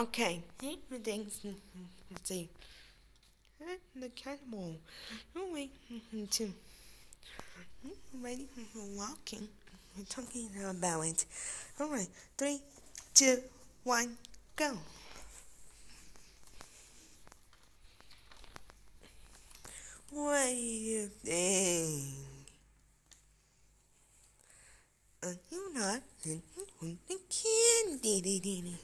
Okay, things. Let's see. The cannibal. No oh, way. Hmm, two. Ready? Walking. We're talking about it. All right, three, two, one, go. What do you think? Uh, you're not the candy.